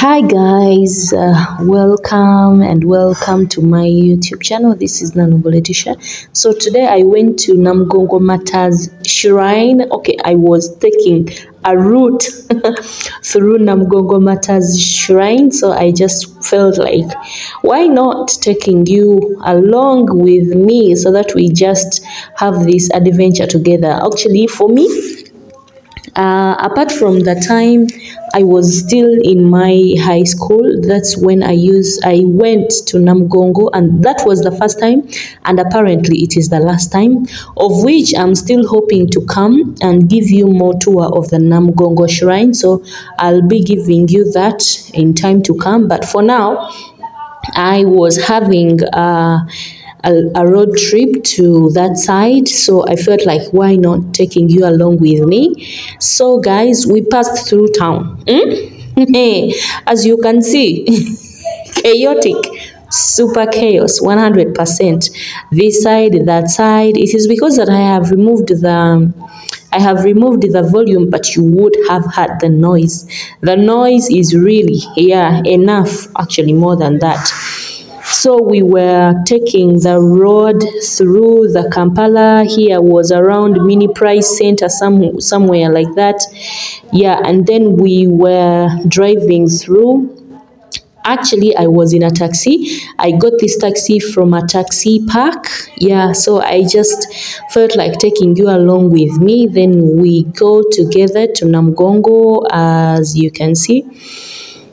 Hi guys, uh, welcome and welcome to my YouTube channel. This is Letisha. So today I went to Namugongo Martyrs' shrine. Okay, I was taking a route through Namugongo Martyrs' shrine, so I just felt like why not taking you along with me so that we just have this adventure together. Actually, for me, uh, apart from the time I was still in my high school, that's when I used I went to Namugongo, and that was the first time, and apparently it is the last time. Of which I'm still hoping to come and give you more tour of the Namugongo shrine. So I'll be giving you that in time to come. But for now, I was having uh, a, a road trip to that side, so I felt like why not taking you along with me? So, guys, we passed through town. Hmm? As you can see, chaotic. Super chaos, 100%. This side, that side. It is because that I have removed the I have removed the volume, but you would have heard the noise. The noise is really, yeah, enough, actually, more than that. So we were taking the road through the Kampala. Here was around Mini Price Center, some somewhere like that. Yeah, and then we were driving through. Actually i was in a taxi. I got this taxi from a taxi park. Yeah so i just felt like taking you along with me. Then we go together to Namugongo as you can see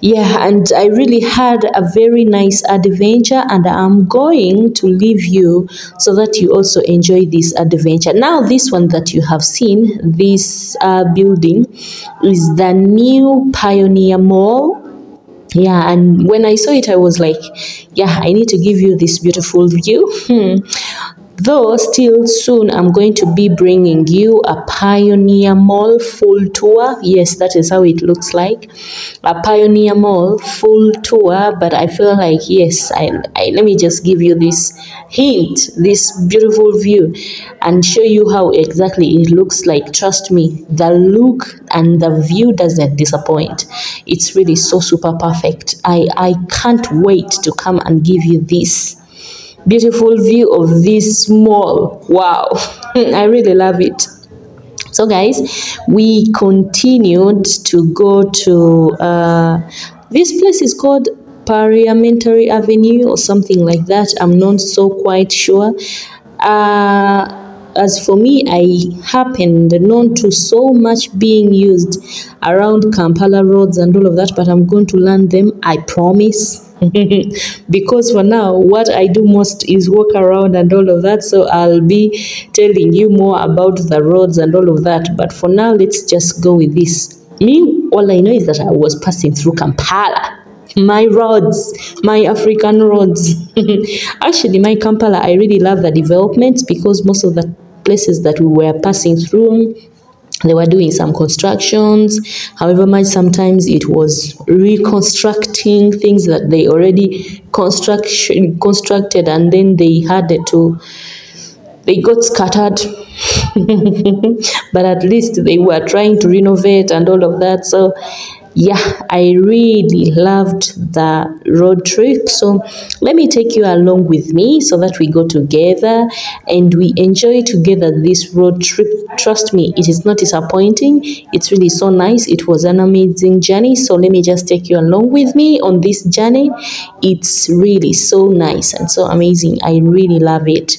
yeah and i really had a very nice adventure and i'm going to leave you so that you also enjoy this adventure. Now this one that you have seen this uh, building is the new pioneer mall. Yeah and when i saw it i was like yeah i need to give you this beautiful view. Hmm. Though still soon i'm going to be bringing you a pioneer mall full tour. Yes that is how it looks like. A pioneer mall full tour but i feel like yes i, I let me just give you this hint this beautiful view and show you how exactly it looks like. Trust me the look and the view doesn't disappoint. It's really so super perfect. I i can't wait to come and give you this beautiful view of this mall wow i really love it so guys we continued to go to uh, this place is called parliamentary avenue or something like that i'm not so quite sure uh, as for me, I happened not to so much being used around Kampala roads and all of that, but I'm going to learn them, I promise. because for now, what I do most is walk around and all of that. So I'll be telling you more about the roads and all of that. But for now, let's just go with this. Me, all I know is that I was passing through Kampala my roads, my African roads. Actually, my Kampala, I really love the developments because most of the places that we were passing through, they were doing some constructions. However much sometimes it was reconstructing things that they already construction constructed and then they had to they got scattered but at least they were trying to renovate and all of that so yeah i really loved the road trip. So let me take you along with me so that we go together and we enjoy together this road trip. Trust me it is not disappointing. It's really so nice. It was an amazing journey. So let me just take you along with me on this journey. It's really so nice and so amazing. I really love it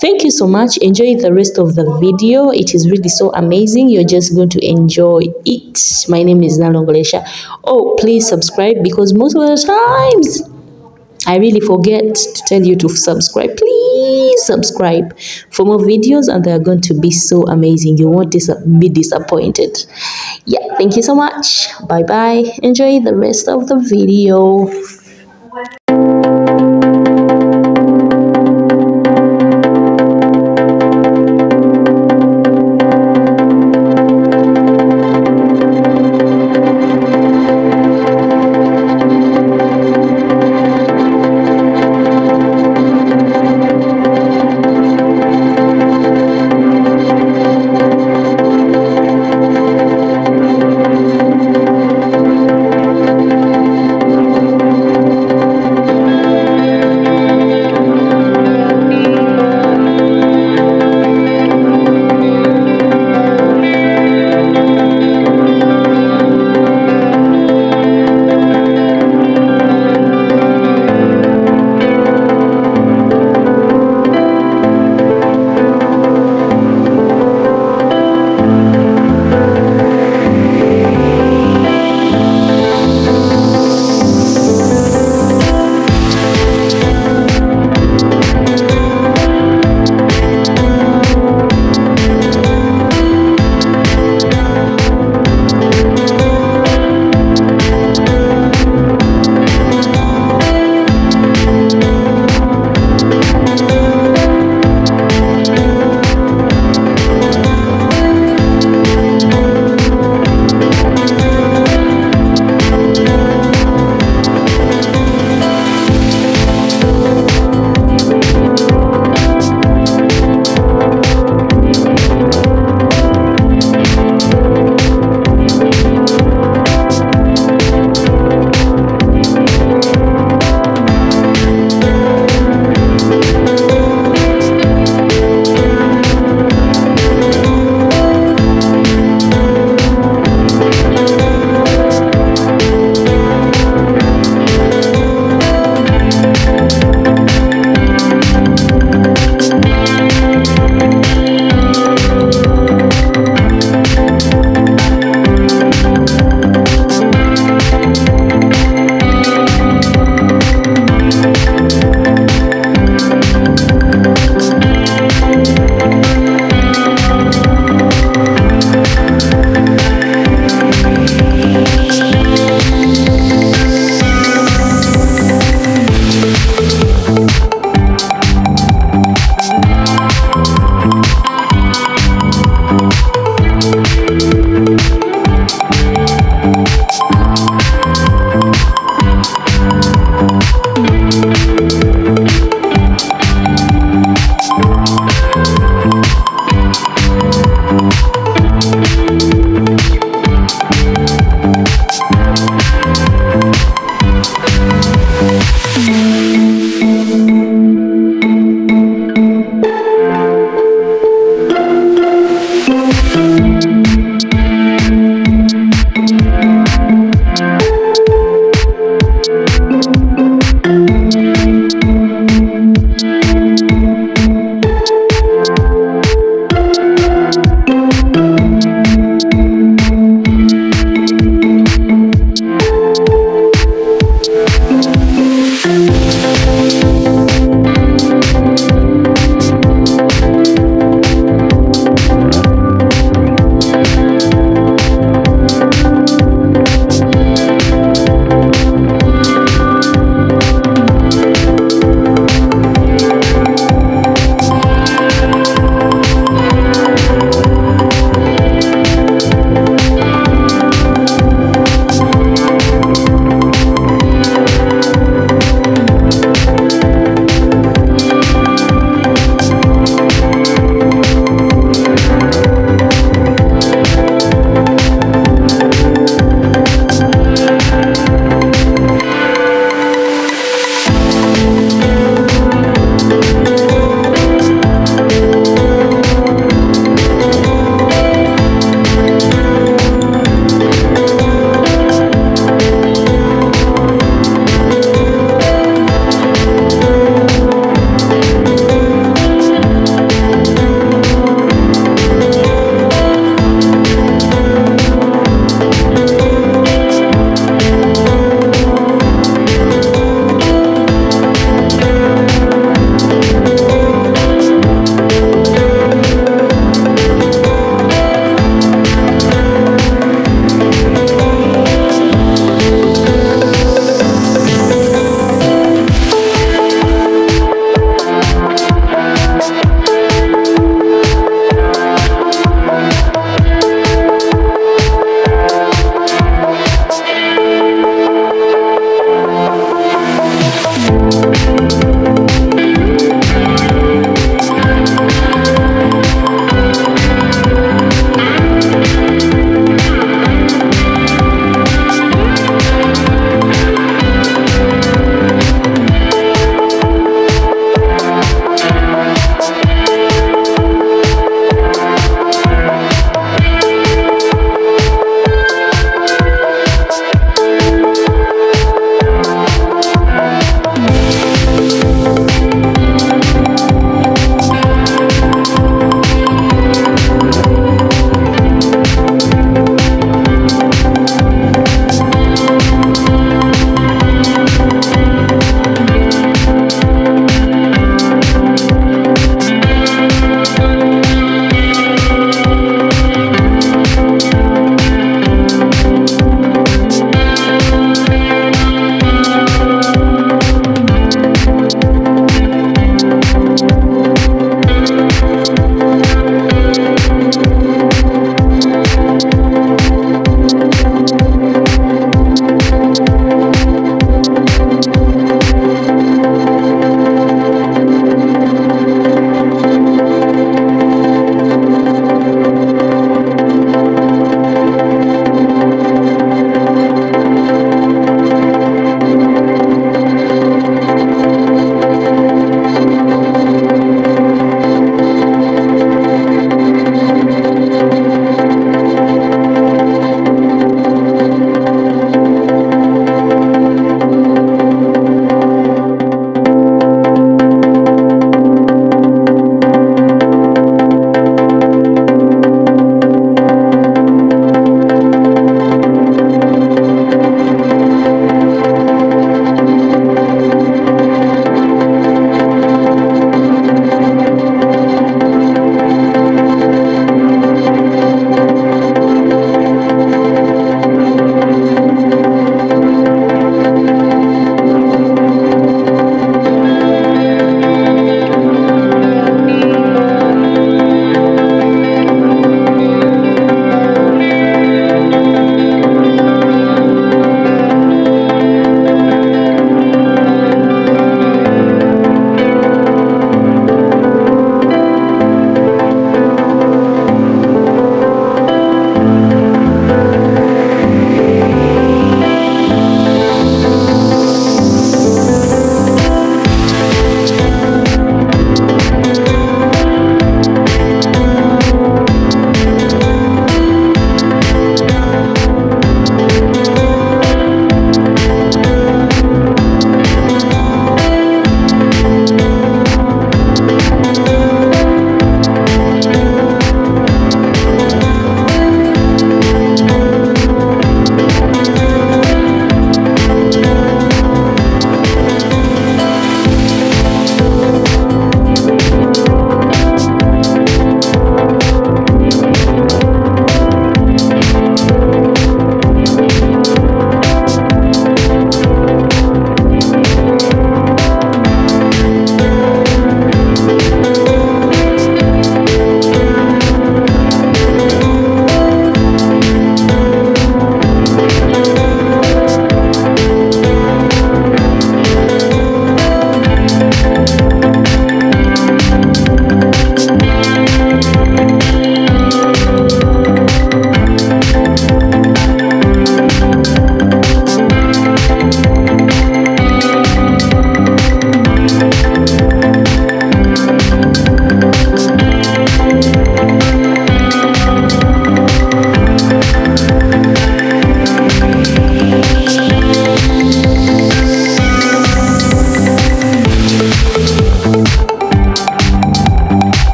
thank you so much enjoy the rest of the video it is really so amazing you're just going to enjoy it my name is Nalongo Letisha oh please subscribe because most of the times I really forget to tell you to subscribe. Please subscribe for more videos, and they are going to be so amazing. You won't dis- be disappointed. Yeah, thank you so much. Bye bye. Enjoy the rest of the video.